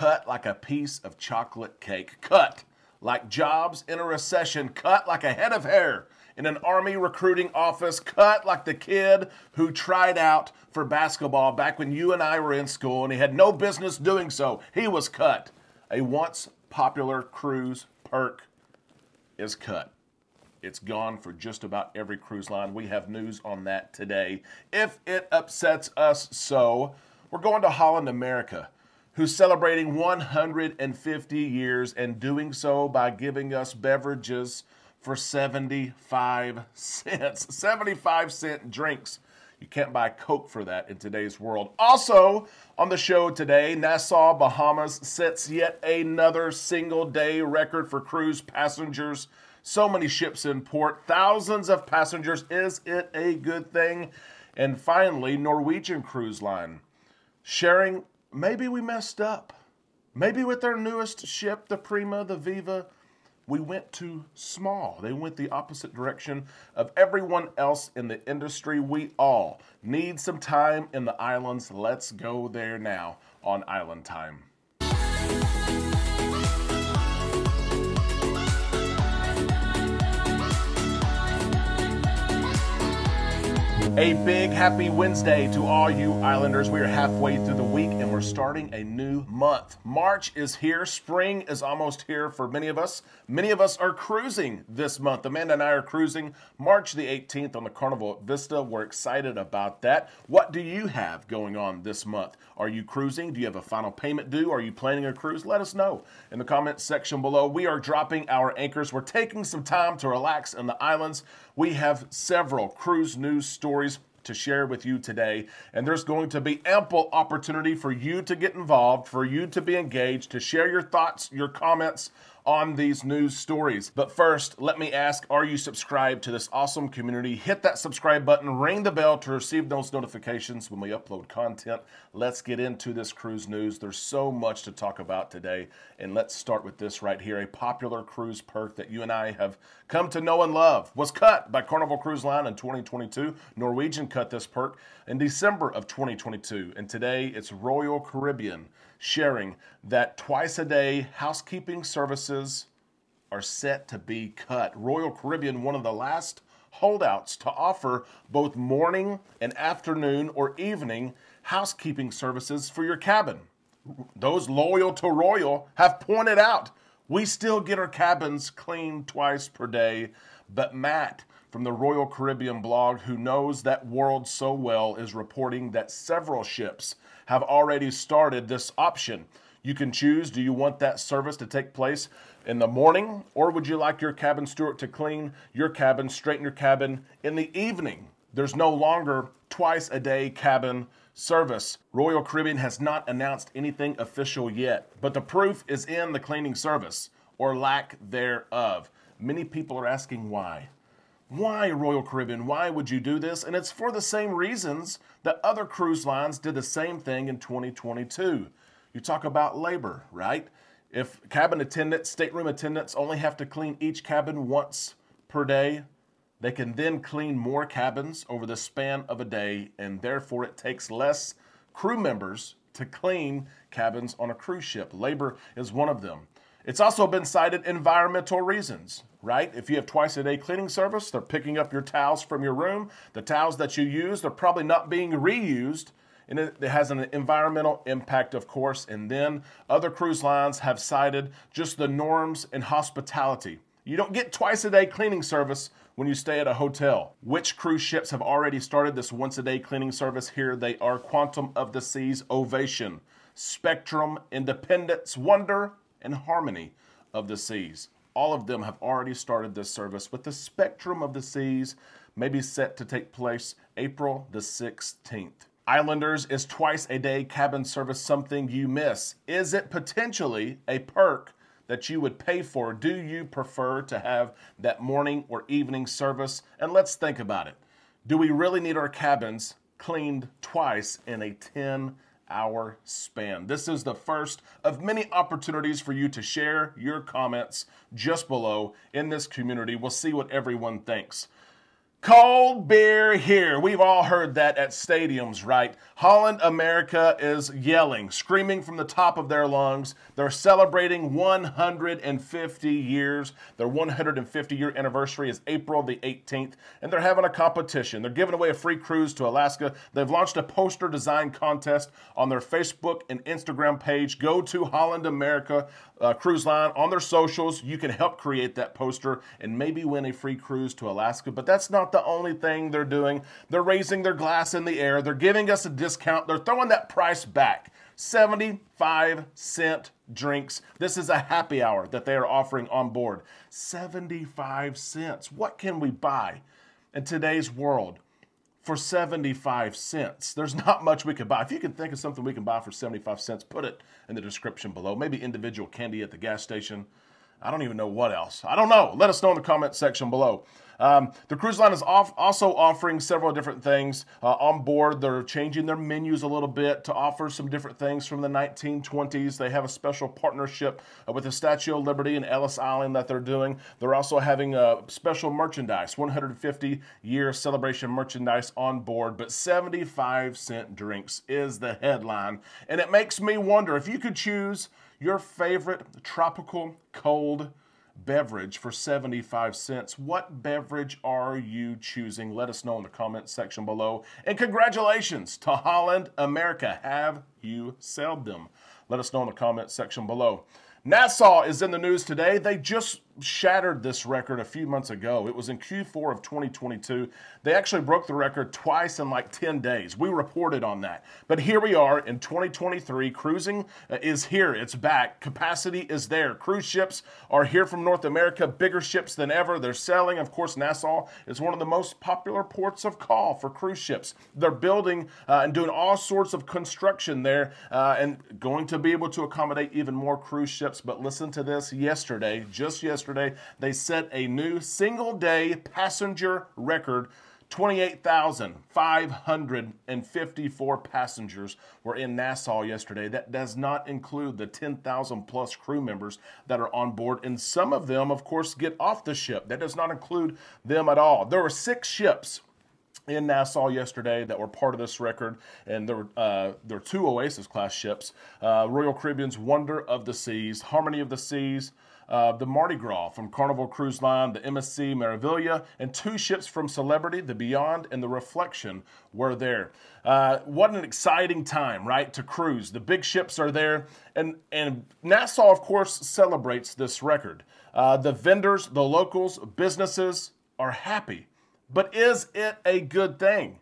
cut like a piece of chocolate cake. Cut like jobs in a recession. Cut like a head of hair in an army recruiting office. Cut like the kid who tried out for basketball back when you and I were in school and he had no business doing so. He was cut. A once popular cruise perk is cut. It's gone for just about every cruise line. We have news on that today. If it upsets us so, we're going to Holland America, who's celebrating 150 years and doing so by giving us beverages for 75 cents. 75 cent drinks. You can't buy Coke for that in today's world. Also, on the show today, Nassau, Bahamas sets yet another single day record for cruise passengers so many ships in port, thousands of passengers. Is it a good thing? And finally, Norwegian Cruise Line sharing maybe we messed up. Maybe with their newest ship, the Prima, the Viva, we went too small. They went the opposite direction of everyone else in the industry. We all need some time in the islands. Let's go there now on Island Time. A big happy Wednesday to all you Islanders. We are halfway through the week and we're starting a new month. March is here. Spring is almost here for many of us. Many of us are cruising this month. Amanda and I are cruising March the 18th on the Carnival at Vista. We're excited about that. What do you have going on this month? Are you cruising? Do you have a final payment due? Are you planning a cruise? Let us know in the comments section below. We are dropping our anchors. We're taking some time to relax in the islands. We have several cruise news stories to share with you today. And there's going to be ample opportunity for you to get involved, for you to be engaged, to share your thoughts, your comments on these news stories. But first, let me ask are you subscribed to this awesome community? Hit that subscribe button, ring the bell to receive those notifications when we upload content. Let's get into this cruise news. There's so much to talk about today. And let's start with this right here a popular cruise perk that you and I have come to know and love was cut by Carnival Cruise Line in 2022. Norwegian cut this perk in December of 2022. And today it's Royal Caribbean sharing that twice a day housekeeping services are set to be cut. Royal Caribbean, one of the last holdouts to offer both morning and afternoon or evening housekeeping services for your cabin. Those loyal to Royal have pointed out we still get our cabins cleaned twice per day, but Matt from the Royal Caribbean blog, who knows that world so well, is reporting that several ships have already started this option. You can choose do you want that service to take place in the morning, or would you like your cabin steward to clean your cabin, straighten your cabin in the evening? There's no longer twice a day cabin service. Royal Caribbean has not announced anything official yet, but the proof is in the cleaning service or lack thereof. Many people are asking why. Why, Royal Caribbean? Why would you do this? And it's for the same reasons that other cruise lines did the same thing in 2022. You talk about labor, right? If cabin attendants, stateroom attendants only have to clean each cabin once per day, they can then clean more cabins over the span of a day, and therefore it takes less crew members to clean cabins on a cruise ship. Labor is one of them. It's also been cited environmental reasons, right? If you have twice a day cleaning service, they're picking up your towels from your room. The towels that you use, they're probably not being reused. And it has an environmental impact, of course. And then other cruise lines have cited just the norms in hospitality. You don't get twice a day cleaning service when you stay at a hotel. Which cruise ships have already started this once a day cleaning service? Here they are Quantum of the Seas, Ovation, Spectrum, Independence, Wonder, and Harmony of the Seas. All of them have already started this service with the Spectrum of the Seas maybe set to take place April the 16th. Islanders, is twice a day cabin service something you miss? Is it potentially a perk that you would pay for? Do you prefer to have that morning or evening service? And let's think about it. Do we really need our cabins cleaned twice in a 10 hour span. This is the first of many opportunities for you to share your comments just below in this community. We'll see what everyone thinks. Cold beer here. We've all heard that at stadiums, right? Holland America is yelling, screaming from the top of their lungs. They're celebrating 150 years. Their 150 year anniversary is April the 18th, and they're having a competition. They're giving away a free cruise to Alaska. They've launched a poster design contest on their Facebook and Instagram page. Go to Holland America uh, Cruise Line on their socials. You can help create that poster and maybe win a free cruise to Alaska, but that's not the only thing they're doing. They're raising their glass in the air. They're giving us a discount. They're throwing that price back. 75 cent drinks. This is a happy hour that they are offering on board. 75 cents. What can we buy in today's world for 75 cents? There's not much we could buy. If you can think of something we can buy for 75 cents, put it in the description below. Maybe individual candy at the gas station. I don't even know what else. I don't know. Let us know in the comment section below. Um, the cruise line is off, also offering several different things uh, on board. They're changing their menus a little bit to offer some different things from the 1920s. They have a special partnership uh, with the Statue of Liberty and Ellis Island that they're doing. They're also having a special merchandise, 150 year celebration merchandise on board, but 75 cent drinks is the headline. And it makes me wonder if you could choose your favorite tropical cold beverage for 75 cents. What beverage are you choosing? Let us know in the comments section below. And congratulations to Holland America. Have you sailed them? Let us know in the comments section below. Nassau is in the news today. They just shattered this record a few months ago. It was in Q4 of 2022. They actually broke the record twice in like 10 days. We reported on that. But here we are in 2023. Cruising uh, is here. It's back. Capacity is there. Cruise ships are here from North America, bigger ships than ever. They're selling. Of course, Nassau is one of the most popular ports of call for cruise ships. They're building uh, and doing all sorts of construction there uh, and going to be able to accommodate even more cruise ships but listen to this yesterday, just yesterday, they set a new single day passenger record 28,554 passengers were in Nassau yesterday. That does not include the 10,000 plus crew members that are on board. And some of them, of course, get off the ship. That does not include them at all. There were six ships in Nassau yesterday that were part of this record, and there were uh, there were two Oasis class ships: uh, Royal Caribbean's Wonder of the Seas, Harmony of the Seas. Uh, the Mardi Gras from Carnival Cruise Line, the MSC Meraviglia, and two ships from Celebrity, the Beyond and the Reflection were there. Uh, what an exciting time, right, to cruise. The big ships are there, and, and Nassau, of course, celebrates this record. Uh, the vendors, the locals, businesses are happy but is it a good thing?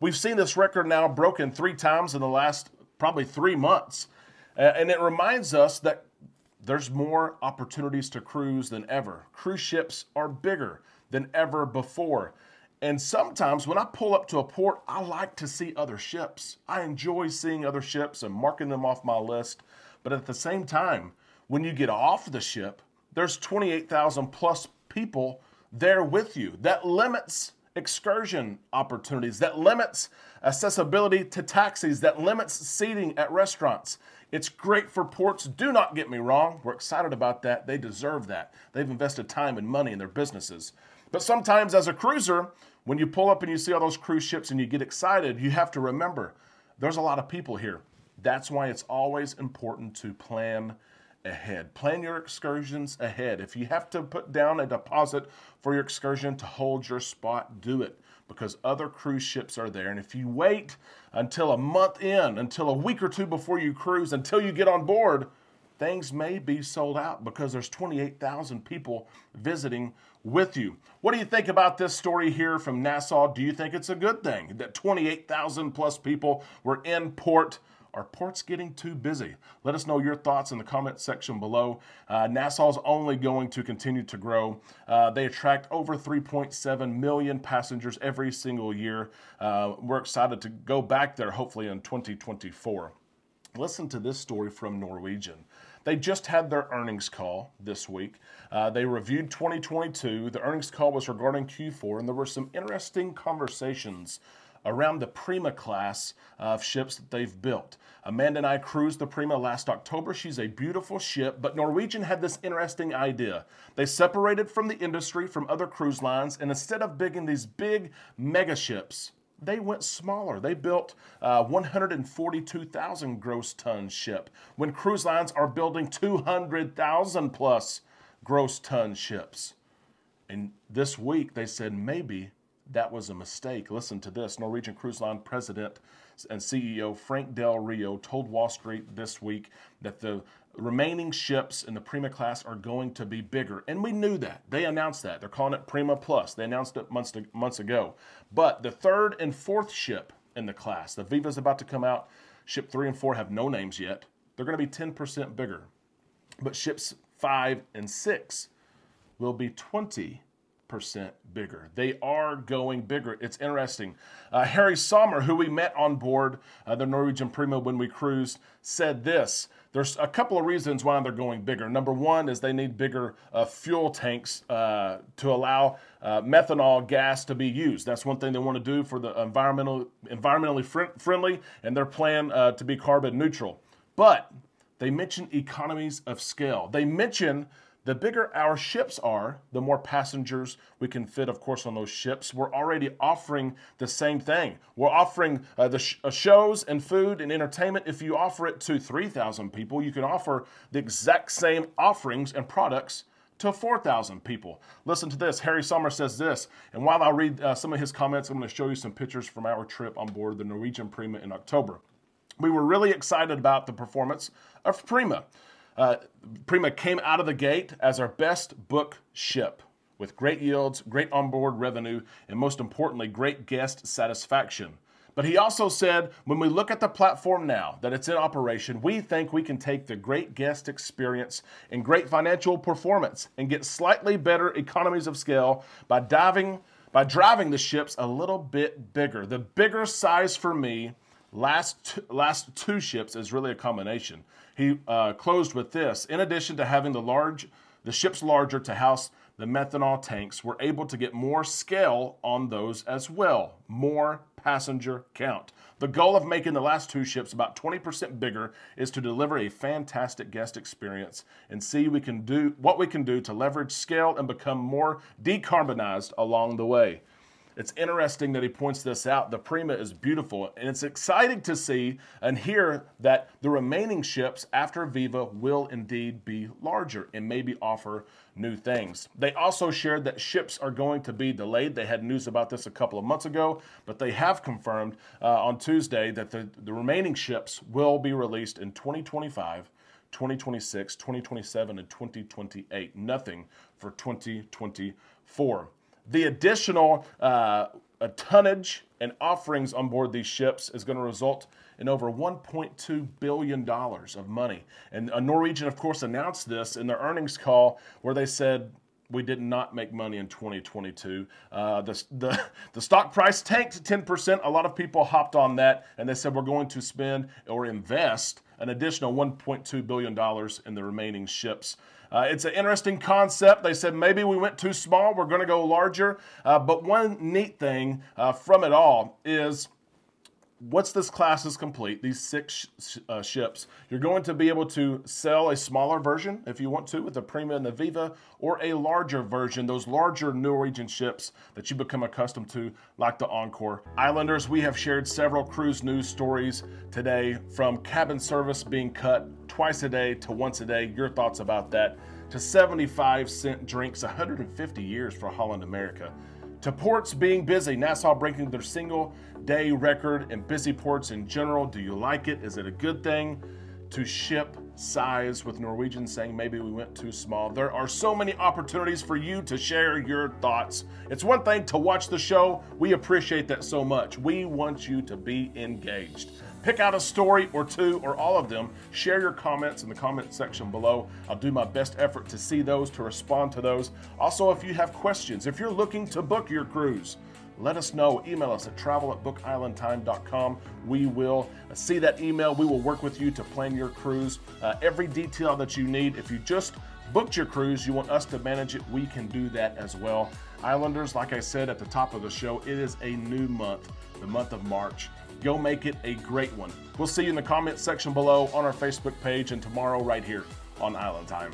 We've seen this record now broken three times in the last probably three months. and it reminds us that there's more opportunities to cruise than ever. Cruise ships are bigger than ever before. And sometimes when I pull up to a port, I like to see other ships. I enjoy seeing other ships and marking them off my list. But at the same time, when you get off the ship, there's 28,000 plus people there with you. That limits excursion opportunities, that limits accessibility to taxis, that limits seating at restaurants. It's great for ports. Do not get me wrong. We're excited about that. They deserve that. They've invested time and money in their businesses. But sometimes, as a cruiser, when you pull up and you see all those cruise ships and you get excited, you have to remember there's a lot of people here. That's why it's always important to plan ahead. Plan your excursions ahead. If you have to put down a deposit for your excursion to hold your spot, do it because other cruise ships are there. And if you wait until a month in, until a week or two before you cruise, until you get on board, things may be sold out because there's 28,000 people visiting with you. What do you think about this story here from Nassau? Do you think it's a good thing that 28,000 plus people were in port? Are ports getting too busy? Let us know your thoughts in the comment section below. Uh, Nassau's only going to continue to grow. Uh, they attract over 3.7 million passengers every single year. Uh, we're excited to go back there hopefully in 2024. Listen to this story from Norwegian. They just had their earnings call this week. Uh, they reviewed 2022. The earnings call was regarding Q4, and there were some interesting conversations around the Prima class of ships that they've built. Amanda and I cruised the Prima last October. She's a beautiful ship, but Norwegian had this interesting idea. They separated from the industry, from other cruise lines, and instead of bigging these big mega ships, they went smaller. They built uh, 142,000 gross ton ship when cruise lines are building 200,000 plus gross ton ships. And this week they said maybe that was a mistake. Listen to this Norwegian Cruise Line president and CEO Frank Del Rio told Wall Street this week that the remaining ships in the Prima class are going to be bigger. And we knew that. They announced that. They're calling it Prima Plus. They announced it months, to, months ago. But the third and fourth ship in the class, the Viva's about to come out. Ship three and four have no names yet. They're going to be 10% bigger. But ships five and six will be 20 percent bigger. They are going bigger. It's interesting. Uh, Harry Sommer, who we met on board uh, the Norwegian Prima when we cruised, said this. There's a couple of reasons why they're going bigger. Number one is they need bigger uh, fuel tanks uh, to allow uh, methanol gas to be used. That's one thing they want to do for the environmental, environmentally fr friendly and their plan uh, to be carbon neutral. But they mention economies of scale. They mention the bigger our ships are, the more passengers we can fit, of course, on those ships. We're already offering the same thing. We're offering uh, the sh uh, shows and food and entertainment. If you offer it to 3,000 people, you can offer the exact same offerings and products to 4,000 people. Listen to this. Harry Sommer says this, and while I read uh, some of his comments, I'm going to show you some pictures from our trip on board the Norwegian Prima in October. We were really excited about the performance of Prima. Uh, Prima came out of the gate as our best book ship with great yields, great onboard revenue, and most importantly, great guest satisfaction. But he also said, when we look at the platform now that it's in operation, we think we can take the great guest experience and great financial performance and get slightly better economies of scale by diving by driving the ships a little bit bigger. The bigger size for me last last two ships is really a combination. He uh, closed with this. In addition to having the large, the ships larger to house the methanol tanks, we're able to get more scale on those as well. More passenger count. The goal of making the last two ships about 20% bigger is to deliver a fantastic guest experience and see we can do what we can do to leverage scale and become more decarbonized along the way. It's interesting that he points this out. The Prima is beautiful, and it's exciting to see and hear that the remaining ships after Viva will indeed be larger and maybe offer new things. They also shared that ships are going to be delayed. They had news about this a couple of months ago, but they have confirmed uh, on Tuesday that the, the remaining ships will be released in 2025. 2026, 2027, and 2028. Nothing for 2024 the additional uh, tonnage and offerings on board these ships is going to result in over $1.2 billion of money. And a Norwegian, of course, announced this in their earnings call where they said, we did not make money in 2022. Uh, the, the, the stock price tanked 10%. A lot of people hopped on that and they said we're going to spend or invest an additional $1.2 billion in the remaining ships. Uh, it's an interesting concept. They said maybe we went too small, we're going to go larger. Uh, but one neat thing uh, from it all is once this class is complete, these six sh uh, ships, you're going to be able to sell a smaller version if you want to with the Prima and the Viva, or a larger version, those larger Norwegian ships that you become accustomed to, like the Encore. Islanders, we have shared several cruise news stories today from cabin service being cut twice a day to once a day. Your thoughts about that? To 75 cent drinks, 150 years for Holland America to ports being busy. Nassau breaking their single day record and busy ports in general. Do you like it? Is it a good thing? To ship size with Norwegian saying maybe we went too small. There are so many opportunities for you to share your thoughts. It's one thing to watch the show. We appreciate that so much. We want you to be engaged. Pick out a story or two or all of them. Share your comments in the comment section below. I'll do my best effort to see those, to respond to those. Also, if you have questions, if you're looking to book your cruise, let us know. Email us at travel at bookislandtime.com. We will see that email. We will work with you to plan your cruise. Uh, every detail that you need. If you just booked your cruise, you want us to manage it, we can do that as well. Islanders, like I said at the top of the show, it is a new month, the month of March. Go make it a great one. We'll see you in the comment section below on our Facebook page and tomorrow right here on Island Time.